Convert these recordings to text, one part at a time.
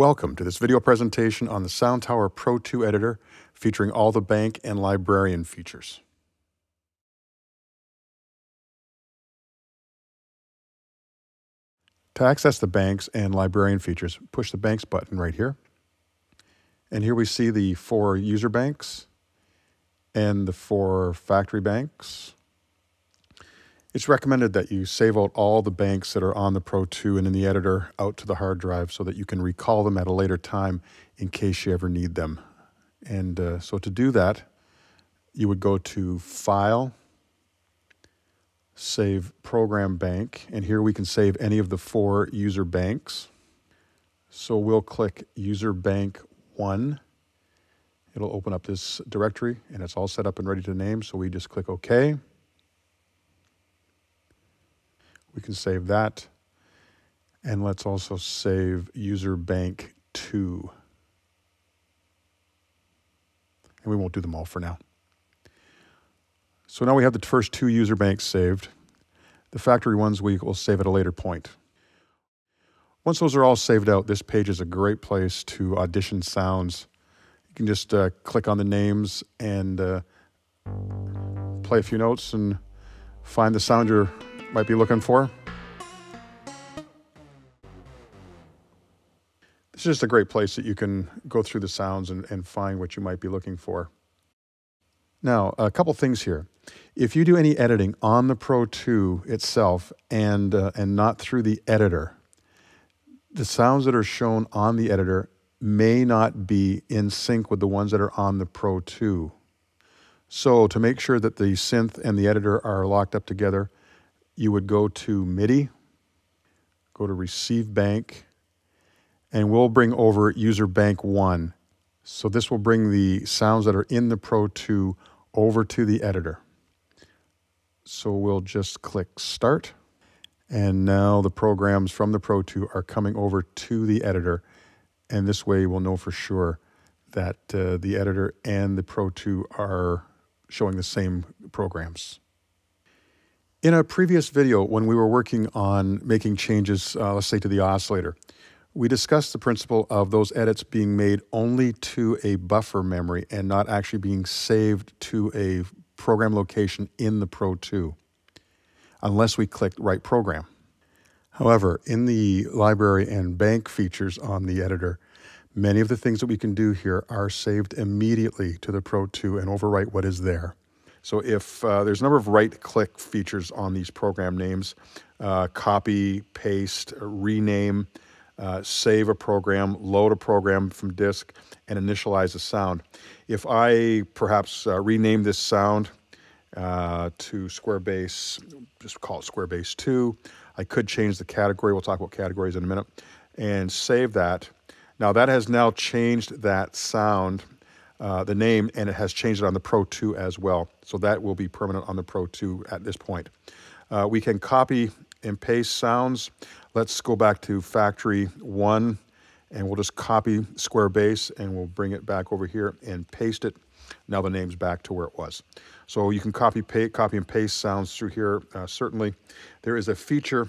Welcome to this video presentation on the SoundTower Pro 2 editor featuring all the bank and librarian features. To access the banks and librarian features, push the banks button right here. And here we see the four user banks and the four factory banks. It's recommended that you save out all the banks that are on the Pro 2 and in the editor out to the hard drive so that you can recall them at a later time in case you ever need them. And uh, so to do that, you would go to File, Save Program Bank, and here we can save any of the four user banks. So we'll click User Bank 1. It'll open up this directory and it's all set up and ready to name, so we just click OK. We can save that. And let's also save user bank 2. And we won't do them all for now. So now we have the first two user banks saved. The factory ones we will save at a later point. Once those are all saved out, this page is a great place to audition sounds. You can just uh, click on the names and uh, play a few notes and find the sound you're might be looking for. This is just a great place that you can go through the sounds and, and find what you might be looking for. Now, a couple things here. If you do any editing on the Pro 2 itself and, uh, and not through the editor, the sounds that are shown on the editor may not be in sync with the ones that are on the Pro 2. So to make sure that the synth and the editor are locked up together, you would go to MIDI, go to Receive Bank, and we'll bring over User Bank 1. So this will bring the sounds that are in the Pro 2 over to the editor. So we'll just click Start. And now the programs from the Pro 2 are coming over to the editor. And this way we'll know for sure that uh, the editor and the Pro 2 are showing the same programs. In a previous video, when we were working on making changes, uh, let's say to the oscillator, we discussed the principle of those edits being made only to a buffer memory and not actually being saved to a program location in the Pro 2, unless we clicked Write Program. However, in the library and bank features on the editor, many of the things that we can do here are saved immediately to the Pro 2 and overwrite what is there. So if uh, there's a number of right-click features on these program names, uh, copy, paste, rename, uh, save a program, load a program from disk, and initialize a sound. If I perhaps uh, rename this sound uh, to Squarebase, just call it Squarebase 2, I could change the category. We'll talk about categories in a minute. And save that. Now that has now changed that sound uh, the name and it has changed it on the Pro 2 as well. So that will be permanent on the Pro 2 at this point. Uh, we can copy and paste sounds. Let's go back to factory one and we'll just copy square bass and we'll bring it back over here and paste it. Now the name's back to where it was. So you can copy, paste, copy and paste sounds through here. Uh, certainly there is a feature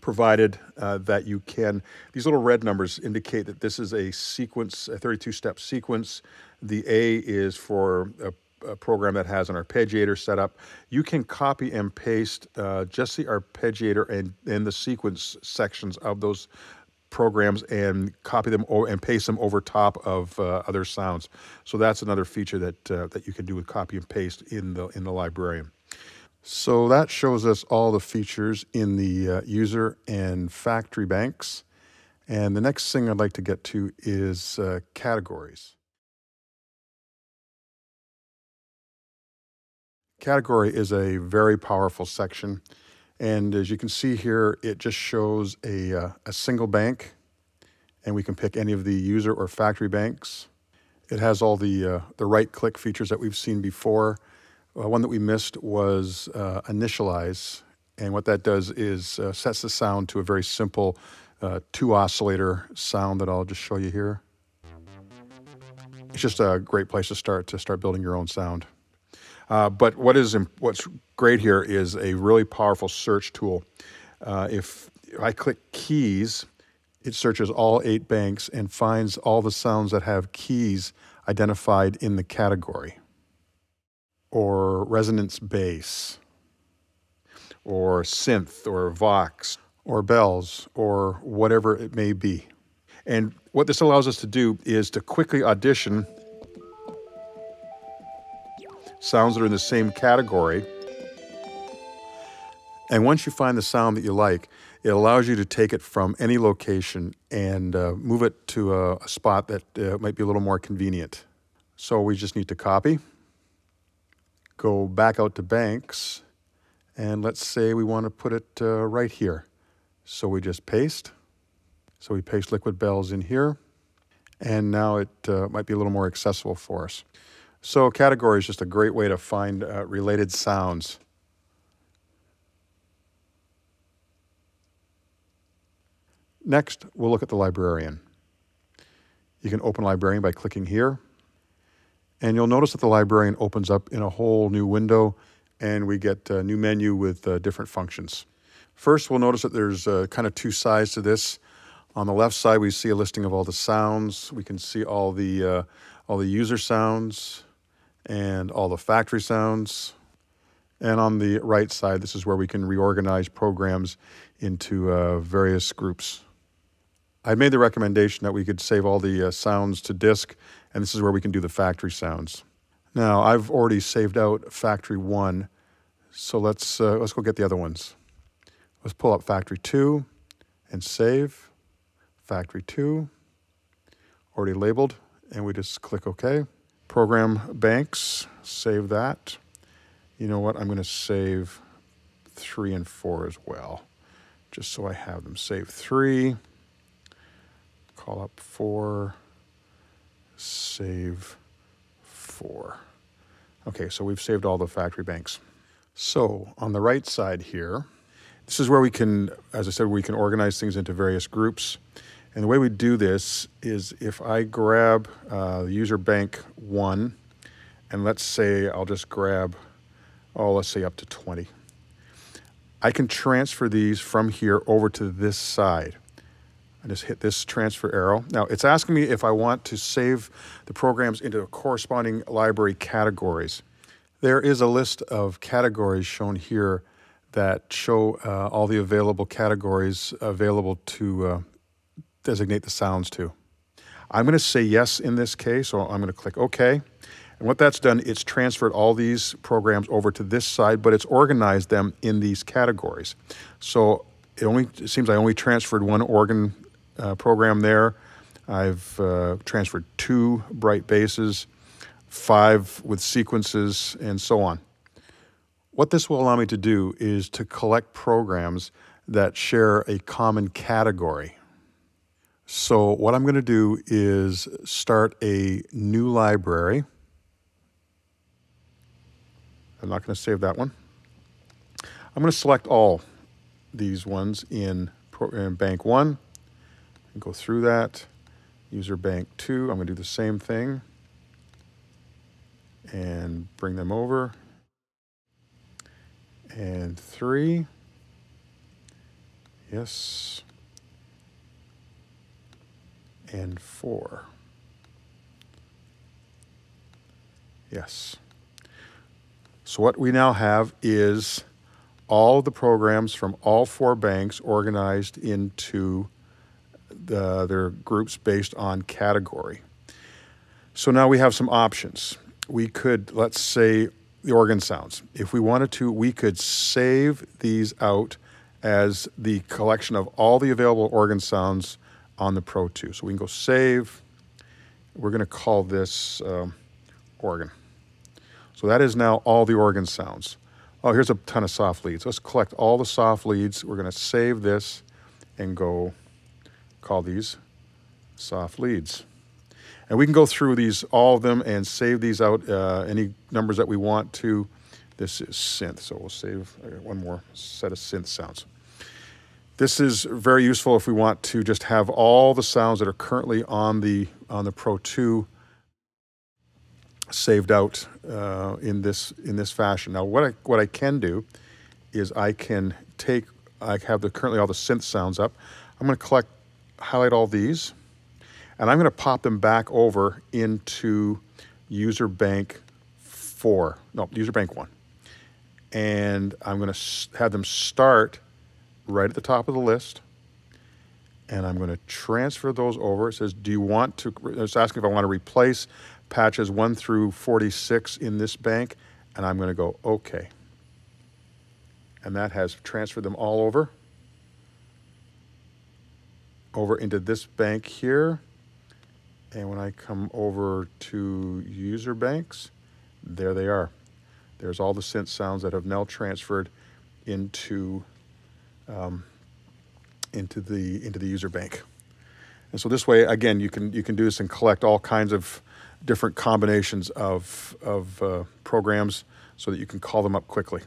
provided uh, that you can, these little red numbers indicate that this is a sequence, a 32 step sequence. The A is for a, a program that has an arpeggiator set up. You can copy and paste uh, just the arpeggiator and, and the sequence sections of those programs and copy them and paste them over top of uh, other sounds. So that's another feature that uh, that you can do with copy and paste in the in the librarian. So that shows us all the features in the uh, user and factory banks. And the next thing I'd like to get to is uh, categories. Category is a very powerful section. And as you can see here, it just shows a, uh, a single bank. And we can pick any of the user or factory banks. It has all the, uh, the right-click features that we've seen before. Uh, one that we missed was uh, initialize. And what that does is uh, sets the sound to a very simple uh, two oscillator sound that I'll just show you here. It's just a great place to start to start building your own sound. Uh, but what is what's great here is a really powerful search tool. Uh, if I click keys, it searches all eight banks and finds all the sounds that have keys identified in the category, or resonance bass, or synth, or vox, or bells, or whatever it may be. And what this allows us to do is to quickly audition sounds that are in the same category. And once you find the sound that you like, it allows you to take it from any location and uh, move it to a, a spot that uh, might be a little more convenient. So we just need to copy, go back out to banks, and let's say we want to put it uh, right here. So we just paste. So we paste liquid bells in here, and now it uh, might be a little more accessible for us. So category is just a great way to find uh, related sounds. Next, we'll look at the librarian. You can open librarian by clicking here. And you'll notice that the librarian opens up in a whole new window and we get a new menu with uh, different functions. First, we'll notice that there's uh, kind of two sides to this. On the left side, we see a listing of all the sounds. We can see all the, uh, all the user sounds and all the factory sounds. And on the right side, this is where we can reorganize programs into uh, various groups. I made the recommendation that we could save all the uh, sounds to disk, and this is where we can do the factory sounds. Now, I've already saved out factory one, so let's, uh, let's go get the other ones. Let's pull up factory two and save. Factory two, already labeled, and we just click OK. Program banks, save that. You know what? I'm going to save three and four as well, just so I have them. Save three, call up four, save four. Okay, so we've saved all the factory banks. So on the right side here, this is where we can, as I said, we can organize things into various groups. And the way we do this is if I grab uh, user bank one, and let's say I'll just grab, oh, let's say up to 20. I can transfer these from here over to this side. I just hit this transfer arrow. Now it's asking me if I want to save the programs into corresponding library categories. There is a list of categories shown here that show uh, all the available categories available to uh, designate the sounds to. I'm going to say yes in this case, so I'm going to click OK. And what that's done, it's transferred all these programs over to this side, but it's organized them in these categories. So it only it seems I only transferred one organ uh, program there. I've uh, transferred two bright basses, five with sequences, and so on. What this will allow me to do is to collect programs that share a common category. So what I'm going to do is start a new library. I'm not going to save that one. I'm going to select all these ones in, in bank one go through that. User bank two, I'm going to do the same thing and bring them over. And three. Yes and 4. Yes. So what we now have is all the programs from all four banks organized into the, their groups based on category. So now we have some options. We could, let's say, the organ sounds. If we wanted to, we could save these out as the collection of all the available organ sounds on the Pro 2. So we can go save. We're going to call this um, organ. So that is now all the organ sounds. Oh, here's a ton of soft leads. Let's collect all the soft leads. We're going to save this and go call these soft leads. And we can go through these, all of them, and save these out, uh, any numbers that we want to. This is synth, so we'll save one more set of synth sounds. This is very useful if we want to just have all the sounds that are currently on the on the Pro 2 saved out uh, in this in this fashion. Now, what I what I can do is I can take I have the currently all the synth sounds up. I'm going to collect highlight all these, and I'm going to pop them back over into user bank four, no, user bank one. And I'm going to have them start right at the top of the list. And I'm going to transfer those over. It says, do you want to, it's asking if I want to replace patches 1 through 46 in this bank. And I'm going to go, okay. And that has transferred them all over. Over into this bank here. And when I come over to user banks, there they are. There's all the synth sounds that have now transferred into um, into the into the user bank. And so this way, again, you can you can do this and collect all kinds of different combinations of of uh, programs so that you can call them up quickly.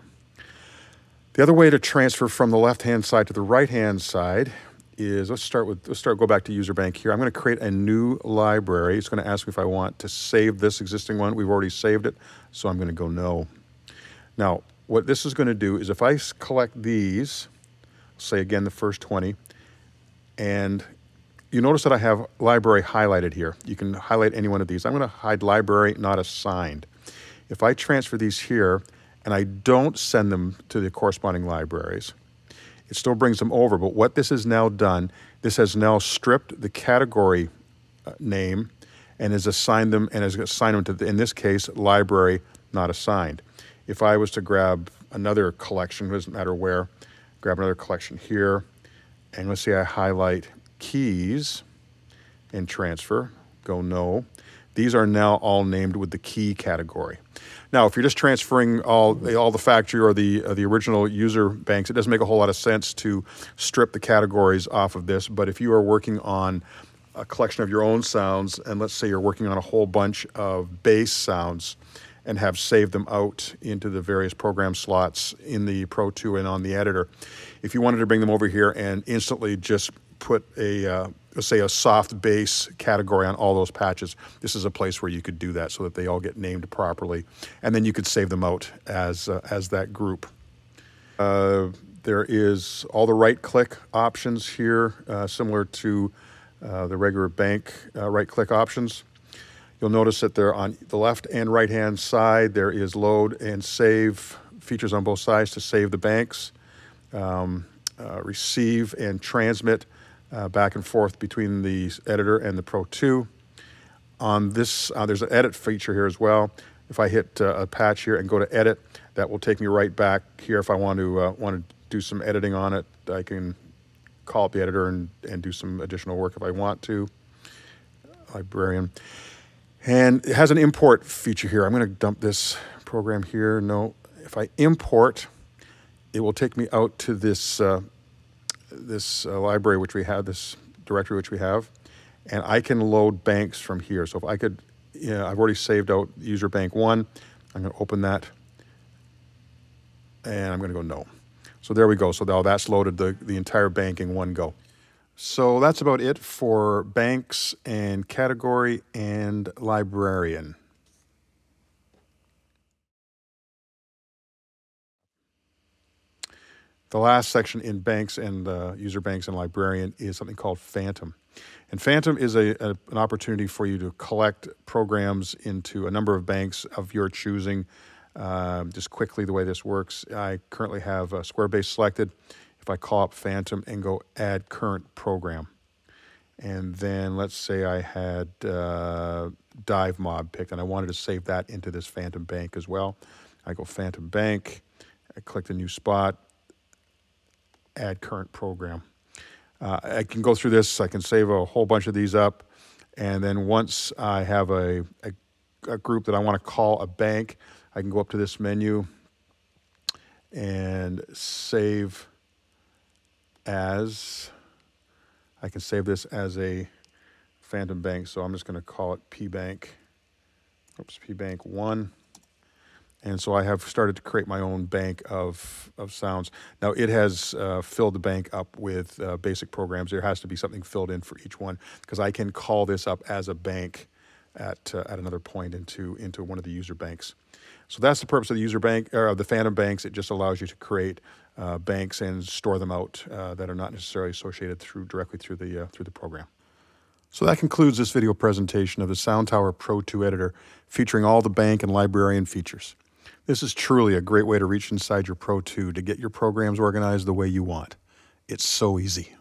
The other way to transfer from the left hand side to the right hand side is let's start with let's start go back to user bank here. I'm going to create a new library. It's going to ask me if I want to save this existing one. We've already saved it, so I'm going to go no. Now, what this is going to do is if I collect these, say again the first 20, and you notice that I have library highlighted here. You can highlight any one of these. I'm going to hide library not assigned. If I transfer these here and I don't send them to the corresponding libraries, it still brings them over. But what this has now done, this has now stripped the category uh, name and has assigned them and has assigned them to, the, in this case, library not assigned. If I was to grab another collection, it doesn't matter where, grab another collection here, and let's say I highlight keys and transfer, go no. These are now all named with the key category. Now, if you're just transferring all the, all the factory or the uh, the original user banks, it doesn't make a whole lot of sense to strip the categories off of this. But if you are working on a collection of your own sounds, and let's say you're working on a whole bunch of bass sounds, and have saved them out into the various program slots in the Pro 2 and on the editor. If you wanted to bring them over here and instantly just put a, uh, let's say, a soft bass category on all those patches, this is a place where you could do that so that they all get named properly. And then you could save them out as, uh, as that group. Uh, there is all the right click options here, uh, similar to uh, the regular bank uh, right click options. You'll notice that there on the left and right hand side, there is load and save features on both sides to save the banks, um, uh, receive and transmit uh, back and forth between the editor and the Pro 2. On this, uh, there's an edit feature here as well. If I hit uh, a patch here and go to edit, that will take me right back here. If I want to uh, want to do some editing on it, I can call up the editor and, and do some additional work if I want to. Librarian. And it has an import feature here. I'm going to dump this program here. No, if I import, it will take me out to this uh, this uh, library which we have, this directory which we have, and I can load banks from here. So if I could, you know, I've already saved out user bank one. I'm going to open that, and I'm going to go no. So there we go. So now that's loaded the, the entire bank in one go. So that's about it for banks and category and librarian. The last section in banks and uh, user banks and librarian is something called Phantom. And Phantom is a, a, an opportunity for you to collect programs into a number of banks of your choosing. Um, just quickly, the way this works, I currently have Squarebase selected if I call up Phantom and go add current program, and then let's say I had uh, Dive Mob picked and I wanted to save that into this Phantom Bank as well. I go Phantom Bank, I click the new spot, add current program. Uh, I can go through this, I can save a whole bunch of these up, and then once I have a, a, a group that I want to call a bank, I can go up to this menu and save as, I can save this as a Phantom Bank, so I'm just going to call it P Bank. Oops, P Bank 1. And so I have started to create my own bank of, of sounds. Now it has uh, filled the bank up with uh, basic programs. There has to be something filled in for each one because I can call this up as a bank at, uh, at another point into, into one of the user banks. So that's the purpose of the user bank or of the Phantom banks. It just allows you to create uh, banks and store them out uh, that are not necessarily associated through directly through the uh, through the program. So that concludes this video presentation of the SoundTower Pro 2 editor featuring all the bank and librarian features. This is truly a great way to reach inside your Pro 2 to get your programs organized the way you want. It's so easy.